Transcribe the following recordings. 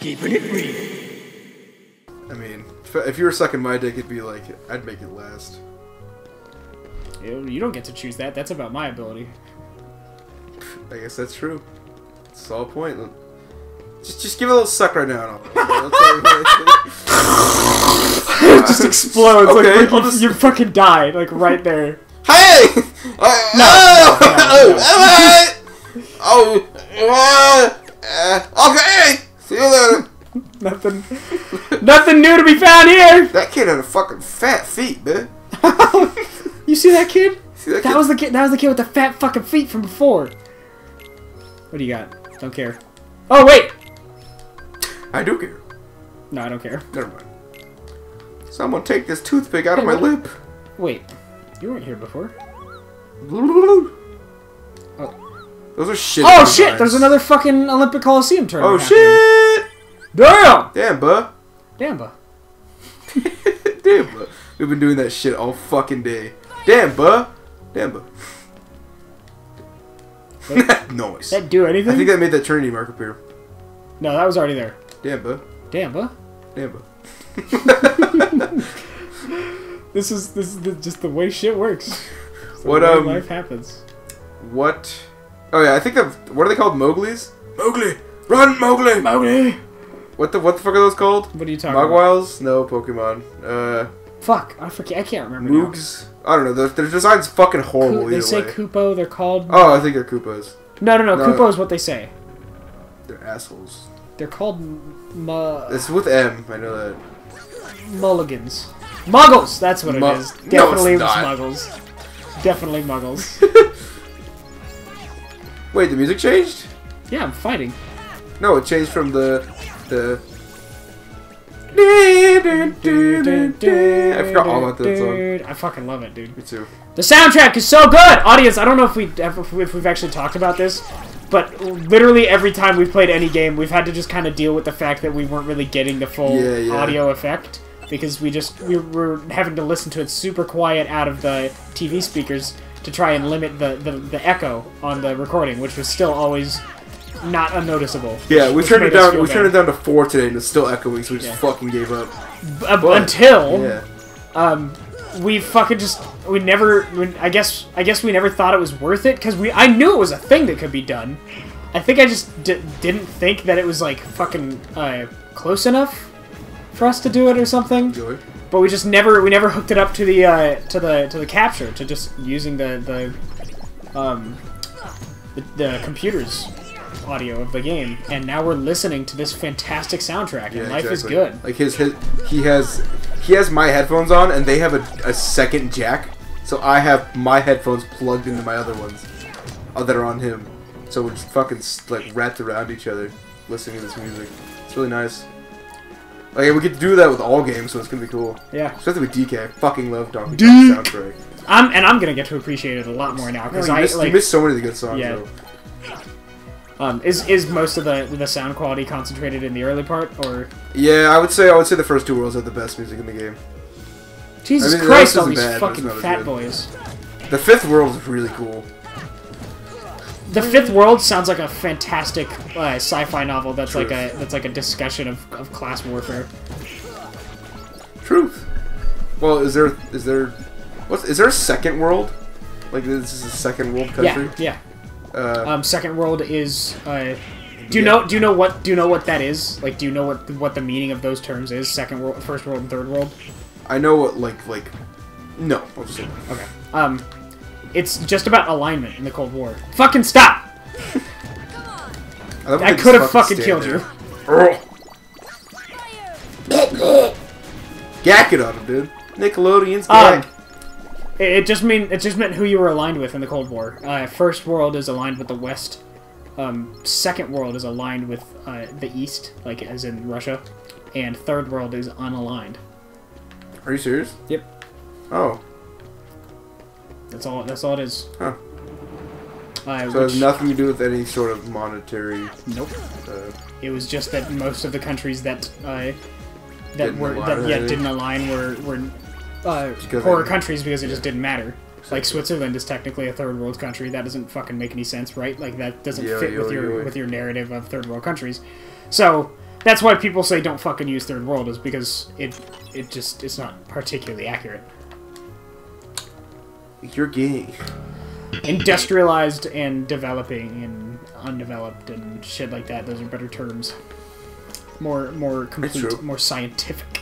Keeping it real. I mean, if, if you were sucking my dick, it'd be like I'd make it last. You you don't get to choose that. That's about my ability. I guess that's true. It's all point. Just, just give it a little suck right now. And I'll, I'll tell you what I think. it just explodes. Okay, like, I'll you, just- you fucking die, like right there. Hey! Uh, No, oh, no, oh, oh, uh, okay. See you later. Nothing, nothing new to be found here. That kid had a fucking fat feet, man. You see that kid? See that, That kid? was the kid. That was the kid with the fat fucking feet from before. What do you got? Don't care. Oh wait. I do care. No, I don't care. Never mind. Someone take this toothpick out of my lip. Wait. You weren't here before. Oh. Those are shit. Oh shit! There's another fucking Olympic Coliseum Oh tournament. happening. shit! Damn! Damn, buh. Damn, buh. Damn, buh. We've been doing that shit all fucking day. Damn, buh. Damn, buh. Noise. That do anything? I think that made that Trinity mark appear. no, that was already there. Damn, buh. Damn, buh. Damn, buh. This is this is the, just the way shit works. What, um, life happens. What? Oh yeah, I think of what are they called? Mowgli's? Mowgli, run, Mowgli! Mowgli. What the what the fuck are those called? What are you talking about? Mogwiles? No, Pokemon. Uh, Fuck, I forget. I can't remember. now. Moogs. I don't know. Their, their design's fucking horrible Ku- they say way. Kupo. They're called. oh, I think they're Koopas. no, no, no, no. Kupo is what they say. They're assholes. They're called mu- It's with M. I know that. mulligans. Muggles. That's what it Mu- is. No, Definitely it's not. muggles. Definitely muggles. Wait, the music changed? yeah, I'm fighting. No, it changed from the the. I forgot all about that song. I fucking love it, dude. Me too. The soundtrack is so good! Audience, I don't know if, we, if we've actually talked about this, but literally every time we've played any game, we've had to just kind of deal with the fact that we weren't really getting the full Yeah, yeah. audio effect because we just we were having to listen to it super quiet out of the TV speakers to try and limit the, the, the echo on the recording, which was still always not unnoticeable. Yeah, we turned it down. We bad. turned it down to four today, and it's still echoing, so we just Yeah. fucking gave up. Uh, But- until Yeah. um, we fucking just we never. we- I guess I guess we never thought it was worth it because we I knew it was a thing that could be done. I think I just d- didn't think that it was like fucking uh, close enough for us to do it or something. Joy. But we just never we never hooked it up to the uh, to the to the capture to just using the the um the, the computer's audio of the game, and now we're listening to this fantastic soundtrack, and Yeah, life is good. Like his, his, he has, he has my headphones on, and they have a, a second jack. So I have my headphones plugged into my other ones, uh, that are on him. So we're just fucking like wrapped around each other, listening to this music. It's really nice. Like we get to do that with all games, so it's gonna be cool. Yeah. Especially with DK. I fucking love Donkey. Kong's soundtrack. I'm and I'm gonna get to appreciate it a lot more now because you, I missed, like you missed so many of the good songs. Yeah. though. um is is most of the the sound quality concentrated in the early part or Yeah, I would say I would say the first two worlds have the best music in the game. Jesus I mean, Christ all these bad, fucking fat good. boys. The fifth world is really cool. The Fifth World sounds like a fantastic uh, sci-fi novel that's like a that's like a discussion of, of class warfare. Truth. Well, is there is there what's is there a second world? Like this is a second world country? Yeah, yeah. Uh, Um, Second World is. Uh, do you Yeah. know? Do you know what? Do you know what that is? Like, do you know what what the meaning of those terms is? Second World, First World, and Third World. I know what like like no, I'll just. Okay. Um, it's just about alignment in the Cold War. Fucking stop! love I could have just fucking killed there. you. Gack it on him, dude. Nickelodeon's Um, gack. it, it just mean it just meant who you were aligned with in the Cold War. Uh, First World is aligned with the West. Um, Second World is aligned with uh, the East, like as in Russia, and Third World is unaligned. Are you serious? Yep. Oh, That's all. That's all it is. Huh. Uh, so it has nothing to do with any sort of monetary. Nope. Uh, It was just that most of the countries that uh, that Didn't were align, that yeah didn't align were were uh, poorer countries because it just didn't matter. Like Switzerland is technically a third world country. That doesn't fucking make any sense, right? Like that doesn't Yeah, fit yeah, with your yeah. with your narrative of third world countries. So That's why people say don't fucking use third world is because it it just it's not particularly accurate. You're gay. Industrialized and developing and undeveloped and shit like that. Those are better terms. More more complete, more scientific.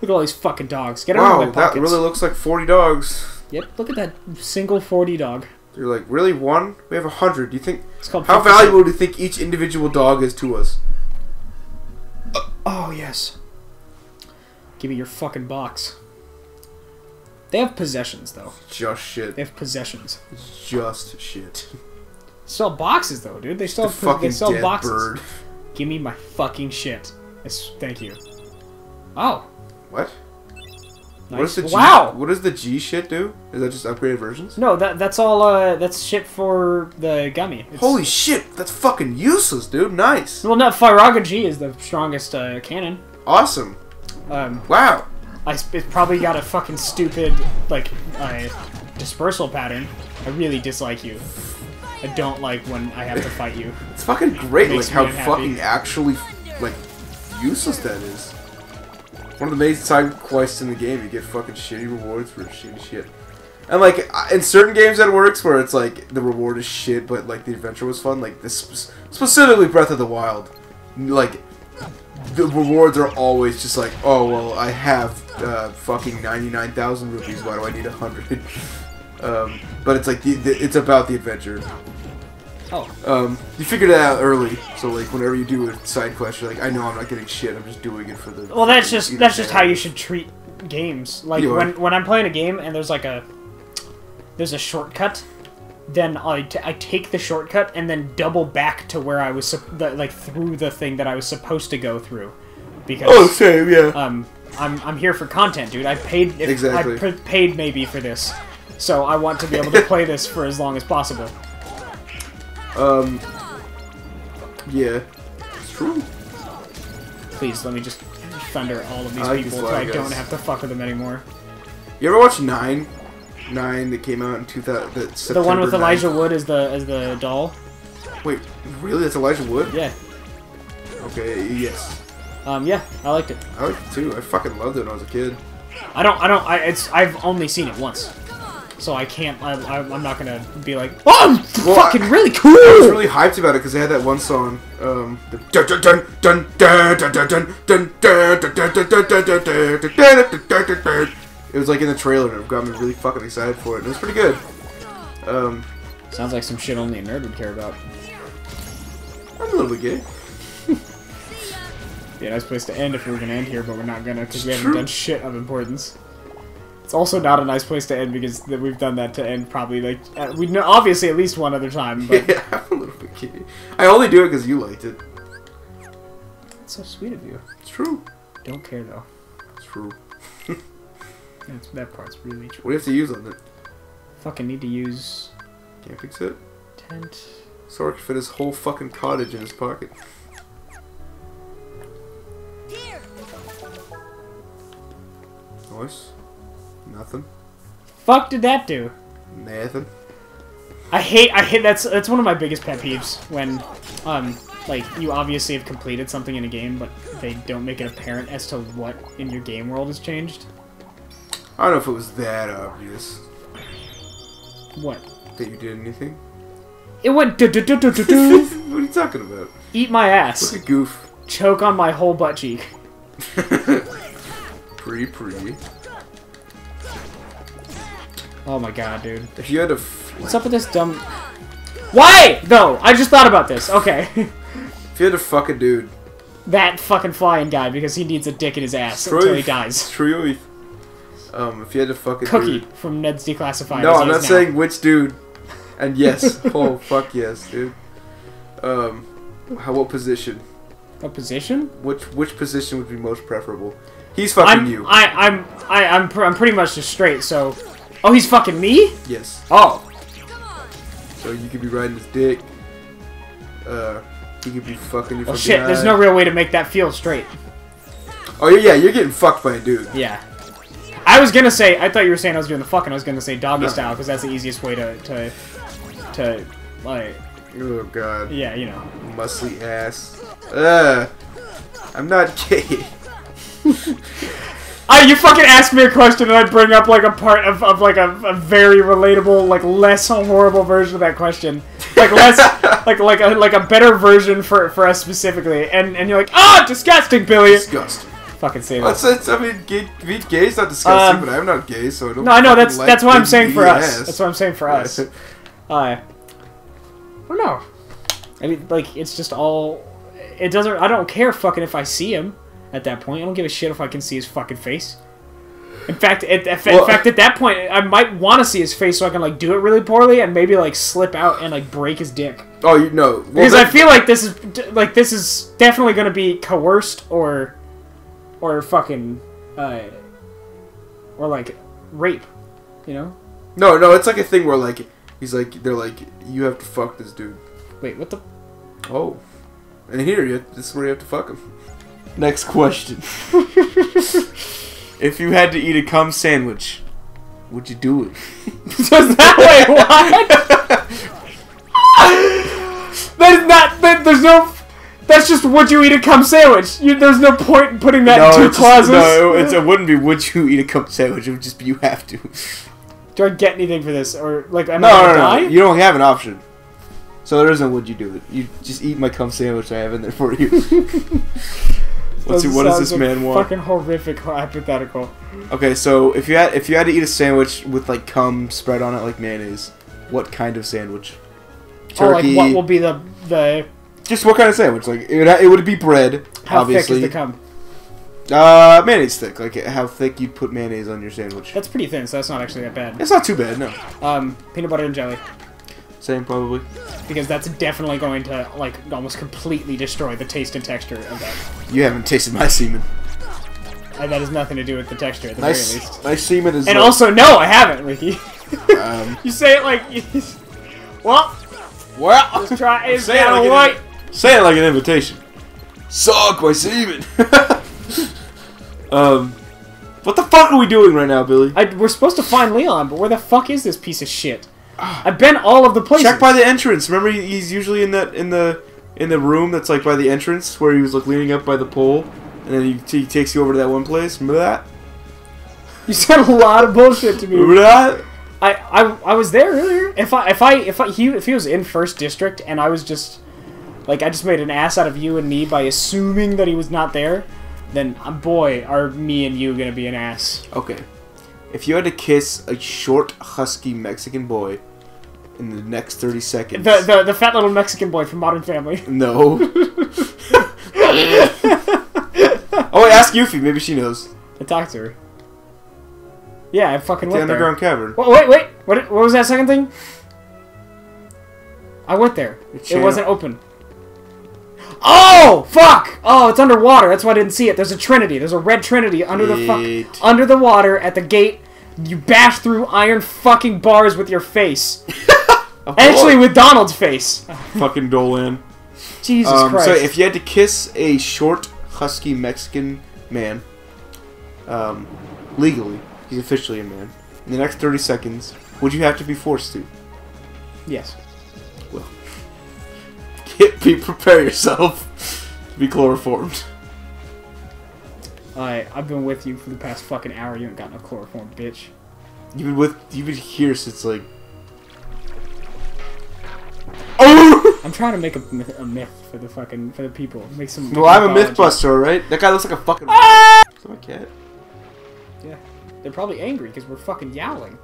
Look at all these fucking dogs. Get out Wow, of my that pockets. really looks like 40 dogs. Yep. Look at that single forty dog. You're like, really one? We have a hundred. Do you think It's called. how 50 valuable do you think each individual dog is to us? Oh yes. Give me your fucking box. They have possessions though. Just shit. They have possessions. Just shit. Sell boxes though, dude. They The sell they fucking sell dead boxes. bird. Give me my fucking shit. Yes, thank you. Oh, What? nice. What does the G, wow. What does the G shit do? Is that just upgraded versions? No, that that's all. Uh, that's shit for the gummy. It's, Holy shit, that's fucking useless, dude. Nice. Well, no, Firaga G is the strongest uh, cannon. Awesome. Um, Wow. I it probably got a fucking stupid like uh, dispersal pattern. I really dislike you. I don't like when I have to fight you. It's fucking great, like how unhappy. fucking actually, like, useless that is. One of the main side quests in the game, you get fucking shitty rewards for shitty shit. And like in certain games that works where it's like the reward is shit, but like the adventure was fun. Like this specifically Breath of the Wild, like the rewards are always just like, oh well, I have uh, fucking ninety nine thousand rupees. Why do I need a hundred? um, but it's like the, the, it's about the adventure. Oh, Um, you figured it out early, so like whenever you do a side quest, you're like, I know I'm not getting shit. I'm just doing it for the. well, that's just that's just how you should treat games. Like You are. when when I'm playing a game and there's like a there's a shortcut, then I, t- I take the shortcut and then double back to where I was the, like through the thing that I was supposed to go through, because Oh, same, yeah. um I'm I'm here for content, dude. I paid if, Exactly. I paid maybe for this, so I want to be able to play this for as long as possible. Um, yeah, it's true. Please let me just thunder all of these I people so I don't have to fuck with them anymore. You ever watch Nine? Nine that came out in 2000. That The one with September Elijah Wood as the as the doll. Wait, really? That's Elijah Wood? Yeah. Okay, yes. Um, yeah, I liked it. I liked it too. I fucking loved it when I was a kid. I don't. I don't. I, it's. I've only seen it once, so I can't. I, I, am not gonna be like, oh, I'm well, fucking I, really cool. I was really hyped about it because they had that one song. Um, it was like in the trailer, and it got me really fucking excited for it. And it was pretty good. Um, sounds like some shit only a nerd would care about. I'm a little bit gay. Be a nice place to end if we were gonna end here, but we're not gonna because we haven't done shit of importance. It's also not a nice place to end because we've done that to end probably like uh, we know obviously at least one other time, but Yeah, I'm a little bit gay. I only do it because you liked it. That's so sweet of you. It's true. Don't care though. It's true. That's, that part's really true. What do you have to use on it? Fucking need to use Can't fix it. tent. Could fit his whole fucking cottage in his pocket. Nothing. Fuck did that do? Nothing. I hate I hate that's that's one of my biggest pet peeves when um like you obviously have completed something in a game but they don't make it apparent as to what in your game world has changed. I don't know if it was that obvious What? that you did anything. It went do do do do do what are you talking about? Eat my ass. Look at Goof. Choke on my whole butt cheek. Pre pre. Oh my god, dude. If you had to. F- What's up with this dumb Why? No, I just thought about this. Okay. if you had to fuck a dude. that fucking flying guy because he needs a dick in his ass until he dies. True. Um, if you had to fuck a Cookie dude. from Ned's Declassified. No, I'm not now. saying which dude. And yes, oh fuck yes, dude. Um, how what position? What position? Which which position would be most preferable? He's fucking I'm you. I I'm I I'm pr- I'm pretty much just straight. So, oh, he's fucking me. yes. Oh, So you could be riding his dick. Uh, he could be fucking you from shit. There's no real way to make that feel straight. Oh yeah, yeah, you're getting fucked by a dude. Yeah. I was gonna say. I thought you were saying I was doing the fucking. I was gonna say doggy No. style because that's the easiest way to to to like Oh god, yeah you know. muscly ass. Uh, I'm not gay. I, you fucking ask me a question and I bring up like a part of, of like a, a very relatable, like less horrible version of that question, like less, like like a like a better version for for us specifically, and and you're like, ah, disgusting, Billy. Disgusting. Fucking say That's, that. that's, I mean, gay, being gay is not disgusting, Um, but I'm not gay, so I don't. No, I know that's like that's what I'm big saying for us. That's what I'm saying for us. Uh, I don't know. I mean, like it's just all. It doesn't. I don't care fucking if I see him at that point. I don't give a shit if I can see his fucking face. In fact, at, at- in fact, at that point, I might want to see his face so I can like do it really poorly and maybe like slip out and like break his dick. Oh, you know. Well, Because I feel like this is like this is definitely going to be coerced or or fucking uh, or like rape. You know? No, no, it's like a thing where like he's like they're like you have to fuck this dude. Wait, what the? Oh, and here you this is where you have to fuck him. Next question: If you had to eat a cum sandwich, would you do it? Does that way what? that is not. That, there's no. That's just would you eat a cum sandwich? You, there's no point in putting that in two it's just- no, it's, it wouldn't be would you eat a cum sandwich. It would just be you have to. Do I get anything for this, or like am No, I no, gonna no, die? no. You don't have an option. So there isn't would you do it. You just eat my cum sandwich I have in there for you. Let's see, what does this man want? Fucking horrific hypothetical. Okay, so if you had if you had to eat a sandwich with like cum spread on it like mayonnaise, what kind of sandwich? Or like Turkey. what will be the the just what kind of sandwich? Like it would, it would be bread, how obviously. thick is the cum? Uh, mayonnaise thick. Like how thick you'd put mayonnaise on your sandwich. That's pretty thin, so that's not actually that bad. It's not too bad, no. Um, peanut butter and jelly, Same probably. because that's definitely going to like almost completely destroy the taste and texture of that. You haven't tasted my semen. And that has nothing to do with the texture at the very least. Nice, nice semen is. And like, also, no, I haven't, Ricky. um, you say it like, well, well, let's try. Say it like white. Say it like an invitation. Suck my semen. um, what the fuck are we doing right now, Billy? I, we're supposed to find Leon, but where the fuck is this piece of shit? I've been all of the places. Check by the entrance. Remember, he's usually in that in the in the room that's like by the entrance where he was like leaning up by the pole, and then he, he takes you over to that one place. Remember that? You said a lot of bullshit to me. Remember that? I, I, I was there earlier. If I if I if I, he if he was in first district and I was just like I just made an ass out of you and me by assuming that he was not there, then uh, boy are me and you gonna be an ass. Okay. If you had to kiss a short, husky Mexican boy in the next thirty seconds, The the, the fat little Mexican boy from Modern Family. no. oh wait, ask Yuffie. Maybe she knows. I talked to her. Yeah, I fucking The went there. underground cavern. Wait, wait, wait. What, what was that second thing? I went there. It wasn't open. Oh, fuck! Oh, it's underwater. That's why I didn't see it. There's a trinity. There's a red trinity under the fuck under the water at the gate. You bash through iron fucking bars with your face. Of Actually, with Donald's face. fucking Dolan. Jesus Um, Christ. so if you had to kiss a short, husky Mexican man, um, legally, he's officially a man, in the next 30 seconds, would you have to be forced to? yes. Well, get, be, prepare yourself to be chloroformed. I I've been with you for the past fucking hour. You ain't got no chloroform, bitch. You've been with, you've been here since like. I'm trying to make a myth, a myth for the fucking for the people. Make some. Well, I'm a mythbuster, right? That guy looks like a fucking. Ah! Is that my cat? Yeah, they're probably angry because we're fucking yowling.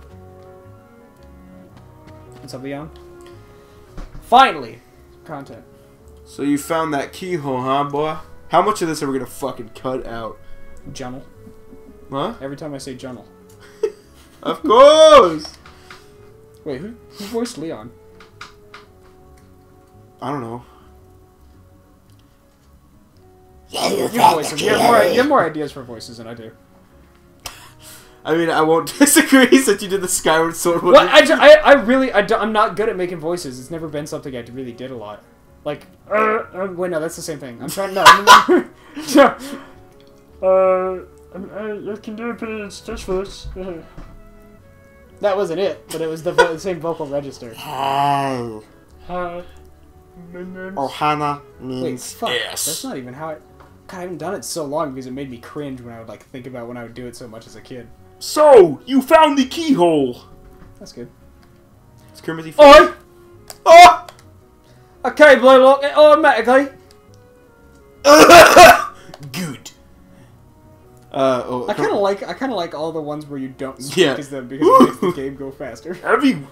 What's up, Leon? Finally, content. So you found that keyhole, huh, boy? How much of this are we gonna fucking cut out? Junnel. Huh? Every time I say Junnel. Of course! Wait, who, who voiced Leon? I don't know. You voice him. You have, more, you have more ideas for voices than I do. I mean, I won't disagree since you did the Skyward Sword one. What? I, ju- I, I really, I do, I'm not good at making voices. It's never been something I really did a lot. Like, uh, uh, wait, no, that's the same thing. I'm trying, no. no, no. uh, I, I can do a pitch just for this. that wasn't it, but it was the, vo- the same vocal register. Hi. Uh, my name's- Ohana Wait, means fuck. yes. That's not even how it. I haven't done it so long because it made me cringe when I would like think about when I would do it so much as a kid. So, you found the keyhole. That's good. It's Kermit the Frog. Oh! Okay, Blue Lock it automatically. Good. Uh, oh, I kind of like I kind of like all the ones where you don't Yeah. as them because it makes the game go faster. Every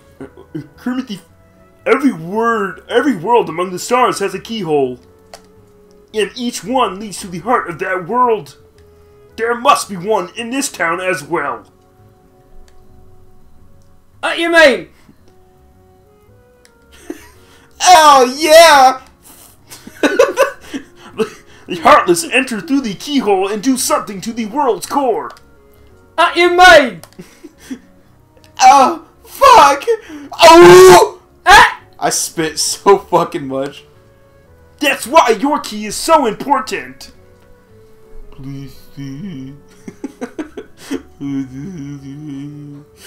Kermit the every word, every world among the stars has a keyhole, and each one leads to the heart of that world. There must be one in this town as well. What you mean? Oh yeah! The heartless enter through the keyhole and do something to the world's core. What you mean? Oh fuck! Oh! Ah! I spit so fucking much. That's why your key is so important. Please see.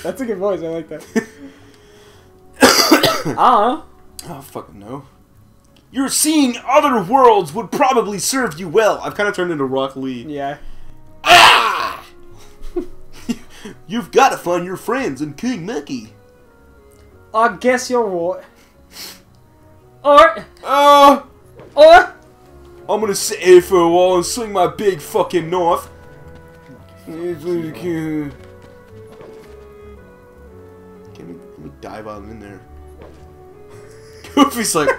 That's a good voice. I like that. Ah. oh fucking no. Your seeing other worlds would probably serve you well. I've kind of turned into Rock Lee. Yeah. Ah! You've got to find your friends in King Mickey. I guess you're right. Alright. Oh! Alright. I'm gonna sit here for a while and swing my big fucking knife. Can we, can we, dive I'm in there? Goofy's like,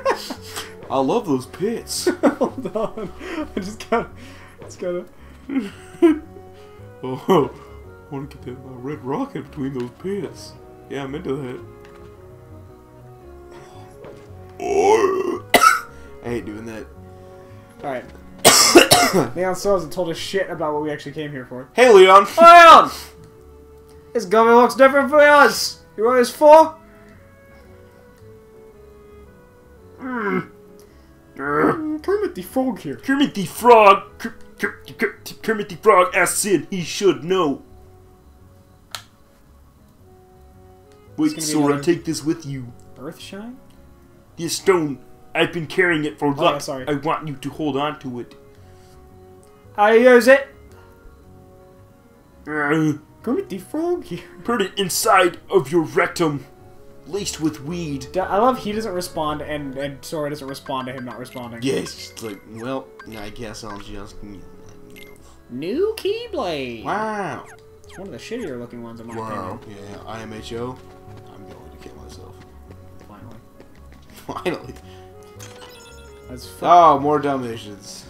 I love those pits. Hold on. I just gotta. Just gotta. Oh, I want to get that uh, red rocket between those pits. Yeah, I'm into that. I hate doing that. Alright. Leon still hasn't told us shit about what we actually came here for. Hey, Leon. Leon! This government looks different for us. You know what it's for? Mm, Kermit the Frog here. Kermit the Frog. Ker- Ker- Ker- Kermit the Frog asked Cid. He should know. Wait, Sora, take this with you. Earthshine? This stone. I've been carrying it for luck. yeah, sorry. I want you to hold on to it. How you use it? Uh, Kermit the Frog here. Put it inside of your rectum, laced with weed. D- I love he doesn't respond and, and Sora doesn't respond to him not responding. Yeah, it's like, well, I guess I'll just. New Keyblade. Wow. It's one of the shittier looking ones in my Wow. opinion. Yeah, IMHO. Finally. That's fun. Oh, more Dalmatians.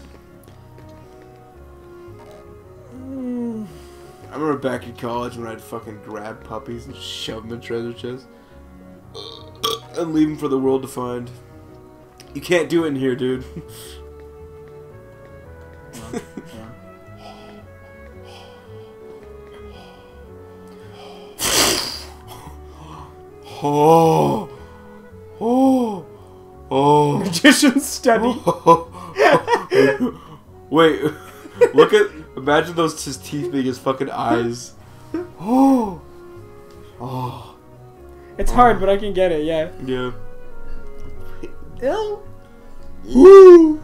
I remember back in college when I'd fucking grab puppies and shove them in treasure chests. And leave them for the world to find. You can't do it in here, dude. Oh. Oh. Oh. Magician's study. Wait, look at. Imagine those his teeth being his fucking eyes. Oh. Oh. It's hard, but I can get it. Yeah. Yeah. Ew. Woo.